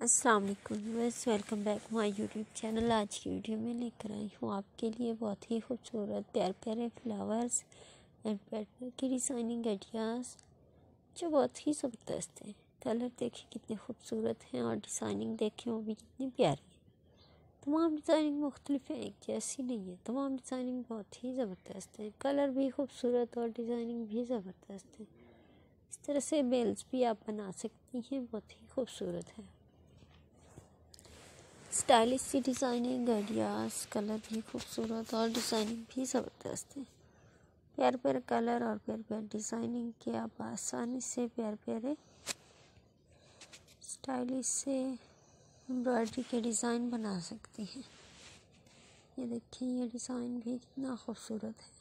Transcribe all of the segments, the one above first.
السلام علیکم ویس welcome back my YouTube channel. آج کی ویڈیو میں لے کر آئی ہوں آپ کے لیے بہت ہی خوبصورت، پیار پیارے فلاورز اینڈ پیٹر کی ڈیزائننگ آئیڈیاز جو بہت ہی زبردست ہیں۔ کلر دیکھیں کتنے خوبصورت ہیں اور ڈیزائننگ دیکھیں وہ بھی کتنی پیاری ہے تمام ڈیزائننگ مختلف ہیں، ایک جیسی نہیں ہے۔ تمام ڈیزائننگ بہت ہی زبردست ہیں۔ کلر بھی خوبصورت اور ڈیزائننگ بھی زبردست ہے اس طرح سے بیلز بھی آپ بنا سکتی ہیں، بہت ہی خوبصورت ہے اسٹائلش سی ڈیزائننگ آئیڈیاز کلر بھی خوبصورت اور ڈیزائننگ بھی زبردست ہے۔ پیار پیارے کلر اور پیار پیار ڈیزائننگ کے آپ آسانی سے پیار پیارے اسٹائلش سے امبرائڈری کے ڈیزائن بنا سکتی ہیں۔ یہ دیکھیں، یہ ڈیزائن بھی کتنا خوبصورت ہے۔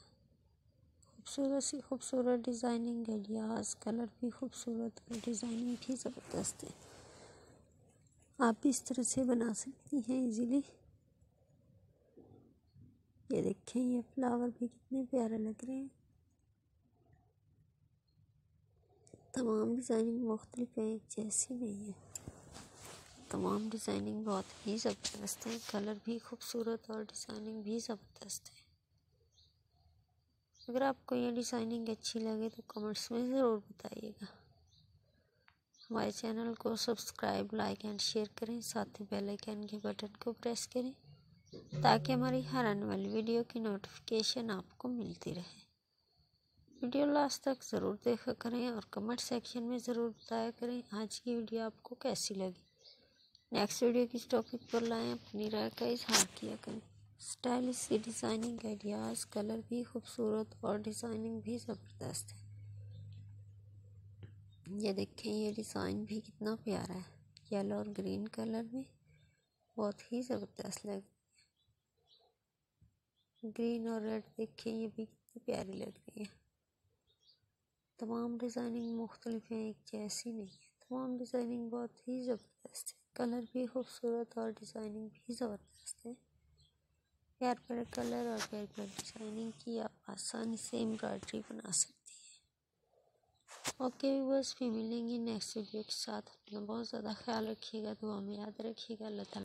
خوبصورت سی خوبصورت ڈیزائننگ آئیڈیاز کلر بھی خوبصورت اور ڈیزائننگ بھی زبردست ہے۔ آپ بھی اس طرح سے بنا سکتی ہیں ایزیلی یہ دیکھیں یہ فلاور بھی کتنے پیارے لگ رہے ہیں. تمام ڈیزائننگ مختلف ہیں، ایک جیسی نہیں ہے. تمام ڈیزائننگ بہت ہی زبردست ہے کلر بھی خوبصورت اور ڈیزائننگ بھی زبردست ہے اگر آپ کو یہ ڈیزائننگ اچھی لگے تو کمنٹس میں ضرور بتائیے گا۔ ہمارے چینل کو سبسکرائب، لائک اینڈ شیئر کریں، ساتھ ہی بیل آئیکن کے بٹن کو پریس کریں تاکہ ہماری ہر آنے والی ویڈیو کی نوٹیفیکیشن آپ کو ملتی رہے۔ ویڈیو لاسٹ تک ضرور دیکھا کریں اور کمنٹ سیکشن میں ضرور بتایا کریں آج کی ویڈیو آپ کو کیسی لگی۔ نیکسٹ ویڈیو کس ٹاپک پر لائیں اپنی رائے کا اظہار کیا کریں۔ اسٹائلش سی ڈیزائننگ آئیڈیاز کلر بھی خوبصورت اور ڈیزائننگ بھی زبردست ہے یہ دیکھیں، یہ ڈیزائن بھی کتنا پیارا ہے۔ یلو اور گرین کلر میں بہت ہی زبردست لگ گرین اور ریڈ دیکھیں، یہ بھی کتنی پیاری لگ رہی ہے۔ تمام ڈیزائننگ مختلف ہیں، ایک جیسی نہیں ہے۔ تمام ڈیزائننگ بہت ہی زبردست ہے۔ کلر بھی خوبصورت اور ڈیزائننگ بھی زبردست ہے۔ پیار پیارے کلر اور پیار پیار ڈیزائننگ کی آپ آسانی سے امبرائڈری بنا سکتے اوکے بس بھی ملیں گے نیکسٹ ویڈیو کے ساتھ۔ اپنا بہت زیادہ خیال رکھیے گا، دعا میں یاد رکھیے گا، اللہ تعالیٰ